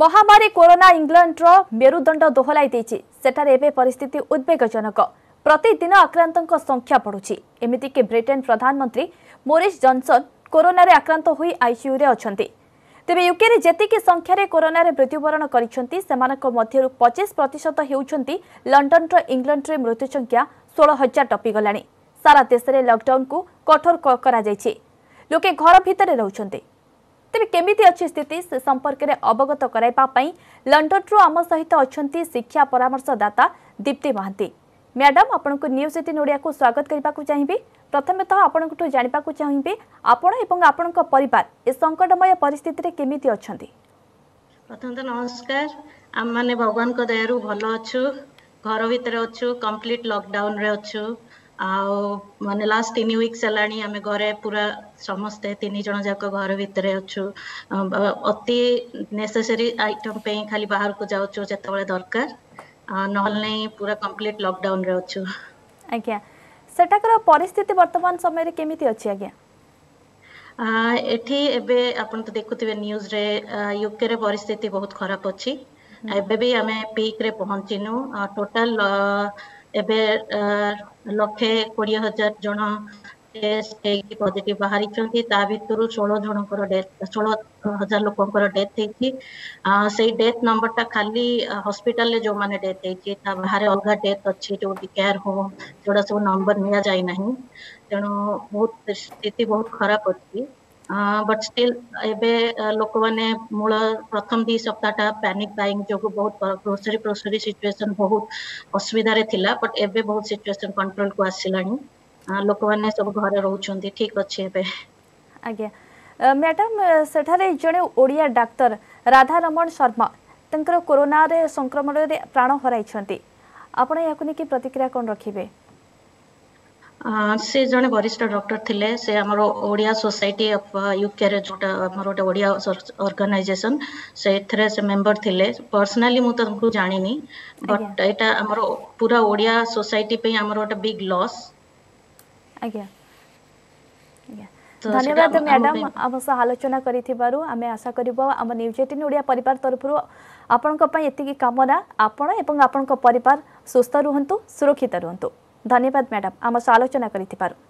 ମହାମାରୀ କରୋନା ଇଂଲଣ୍ଡର ମେରୁଦଣ୍ଡ ଦୋହଲାଇ ଦେଇଛି ସେଠାରେ ଏବେ ପରିସ୍ଥିତି ଉଦ୍ବେଗଜନକ ପ୍ରତିଦିନ ଆକ୍ରାନ୍ତଙ୍କ ସଂଖ୍ୟା ବଢ଼ୁଛି ଏମିତିକି ବ୍ରିଟେନ୍ ପ୍ରଧାନମନ୍ତ୍ରୀ ମୋରିସ୍ ଜନ୍ସନ୍ କରୋନାରେ ଆକ୍ରାନ୍ତ ହୋଇ ଆଇସିୟୁରେ ଅଛନ୍ତି ତେବେ ୟୁକେରେ ଯେତିକି ସଂଖ୍ୟାରେ କରୋନାରେ ମୃତ୍ୟୁବରଣ କରିଛନ୍ତି ସେମାନଙ୍କ ମଧ୍ୟରୁ ପଚିଶ ପ୍ରତିଶତ ହେଉଛନ୍ତି ଲଣ୍ଡନର ଇଂଲଣ୍ଡରେ ମୃତ୍ୟୁ ସଂଖ୍ୟା ଷୋହଳ ହଜାର ଟପିଗଲାଣି ସାରା ଦେଶରେ ଲକ୍ଡାଉନ୍କୁ କଠୋର କରାଯାଇଛି ଲୋକେ ଘର ଭିତରେ ରହୁଛନ୍ତି ତେବେ କେମିତି ଅଛି ସ୍ଥିତି ସେ ସମ୍ପର୍କରେ ଅବଗତ କରାଇବା ପାଇଁ ଲଣ୍ଡନରୁ ଆମ ସହିତ ଅଛନ୍ତି ଶିକ୍ଷା ପରାମର୍ଶଦାତା ଦୀପ୍ତି ମହାନ୍ତି ମ୍ୟାଡାମ୍ ଆପଣଙ୍କୁ ନ୍ୟୁଜ୍ ଏଟିନ୍ ଓଡ଼ିଆକୁ ସ୍ୱାଗତ କରିବାକୁ ଚାହିଁବି ପ୍ରଥମତଃ ଆପଣଙ୍କଠୁ ଜାଣିବାକୁ ଚାହିଁବି ଆପଣ ଏବଂ ଆପଣଙ୍କ ପରିବାର ଏ ସଙ୍କଟମୟ ପରିସ୍ଥିତିରେ କେମିତି ଅଛନ୍ତି ପ୍ରଥମତଃ ନମସ୍କାର ଆମମାନେ ଭଗବାନଙ୍କ ଦୟାରୁ ଭଲ ଅଛୁ ଘର ଭିତରେ ଅଛୁ କମ୍ପ୍ଲିଟ୍ ଲକଡାଉନରେ ଅଛୁ ଆଉ ମାନେ ଲାଷ୍ଟ ତିନି ୱିକ୍ସ ହେଲାଣି ଆମେ ଘରେ ପୁରା ସମସ୍ତେ ତିନି ଜଣ ଯାକ ଘର ଭିତରେ ଅଛୁ ଅତି ନେସେସରୀ ଆଇଟମ ପାଇଁ ଖାଲି ବାହାରକୁ ଯାଉଛୁ ଯେତେବେଳେ ଦରକାର ନହେଲେ ନାହିଁ ପୁରା କମ୍ପ୍ଲିଟ ଲକଡାଉନରେ ଅଛୁ ଆଜ୍ଞା ସେଠାକାର ପରିସ୍ଥିତି ବର୍ତ୍ତମାନ ସମୟରେ କେମିତି ଅଛି ଆଜ୍ଞା ଏଠି ଏବେ ଆପଣ ତ ଦେଖୁଥିବେ ନ୍ୟୁଜରେ ୟୁକେରେ ପରିସ୍ଥିତି ବହୁତ ଖରାପ ଅଛି ଏବେ ବି ଆମେ ପିକ୍ରେ ପହଞ୍ଚିନୁ ଟୋଟାଲ ଏବେ ଲକ୍ଷେ କୋଡ଼ିଏ ହଜାର ଜଣ ଟେଷ୍ଟ ହେଇକି ପଜିଟିଭ ବାହାରିଛନ୍ତି ତା ଭିତରୁ ଷୋହଳ ଜଣଙ୍କର ଡେଥ୍ ଷୋହଳ ହଜାର ଲୋକଙ୍କର ଡେଥ୍ ହେଇଛି ସେଇ ଡେଥ୍ ନମ୍ବରଟା ଖାଲି ହସ୍ପିଟାଲରେ ଯୋଉମାନେ ଡେଥ୍ ହେଇଛି ତା ବାହାରେ ଅଲଗା ଡେଥ୍ ଅଛି ଯୋଉଠି କେୟାର ହୋମ୍ ସେଗୁଡ଼ା ସବୁ ନମ୍ବର ନିଆଯାଇ ନାହିଁ ତେଣୁ ବହୁତ ସ୍ଥିତି ବହୁତ ଖରାପ ଅଛି ବଟ୍ ଷ୍ଟିଲ୍ ଏବେ ଲୋକମାନେ ମୂଳ ପ୍ରଥମ ଦୁଇ ସପ୍ତାହଟା ପ୍ୟାନିକ୍ ବାଇଂ ଯୋଗୁଁ ବହୁତ ଗ୍ରୋସରୀ ଫ୍ରୋସରୀ ସିଚୁଏସନ୍ ବହୁତ ଅସୁବିଧାରେ ଥିଲା ବଟ୍ ଏବେ ବହୁତ ସିଚୁଏସନ୍ କଣ୍ଟ୍ରୋଲକୁ ଆସିଲାଣି ଲୋକମାନେ ସବୁ ଘରେ ରହୁଛନ୍ତି ଠିକ୍ ଅଛି ଏବେ ଆଜ୍ଞା ମ୍ୟାଡ଼ାମ୍ ସେଠାରେ ଜଣେ ଓଡ଼ିଆ ଡାକ୍ତର ରାଧାରମଣ ଶର୍ମା ତାଙ୍କର କୋରୋନାରେ ସଂକ୍ରମଣରେ ପ୍ରାଣ ହରାଇଛନ୍ତି ଆପଣ ଏହାକୁ ନେଇକି ପ୍ରତିକ୍ରିୟା କ'ଣ ରଖିବେ ସେ ଜଣେ ବରିଷ୍ଠ ଡକ୍ଟର ଥିଲେ ସେ ଆମର ଓଡ଼ିଆ ସୋସାଇଟି ଅଫ୍ ୟୁକେରେ ଯେଉଁଟା ଆମର ଗୋଟେ ଓଡ଼ିଆ ଅର୍ଗାନାଇଜେସନ୍ ସେଥିରେ ସେ ମେମ୍ବର ଥିଲେ ପର୍ସନାଲି ମୁଁ ତାଙ୍କୁ ଜାଣିନି ବଟ୍ ଏଇଟା ଆମର ପୁରା ଓଡ଼ିଆ ସୋସାଇଟି ପାଇଁ ଆମର ଗୋଟେ ବିଗ୍ ଲସ୍ ଆଜ୍ଞା ଧନ୍ୟବାଦ ମ୍ୟାଡ଼ାମ୍ ଆମ ସହ ଆଲୋଚନା କରିଥିବାରୁ ଆମେ ଆଶା କରିବୁ ଆମ ନ୍ୟୁଜ୍ ଏଟିନ୍ ଓଡ଼ିଆ ପରିବାର ତରଫରୁ ଆପଣଙ୍କ ପାଇଁ ଏତିକି କାମନା ଆପଣ ଏବଂ ଆପଣଙ୍କ ପରିବାର ସୁସ୍ଥ ରୁହନ୍ତୁ ସୁରକ୍ଷିତ ରୁହନ୍ତୁ ধন্যবাদ ম্যাডাম আমার আলোচনা করে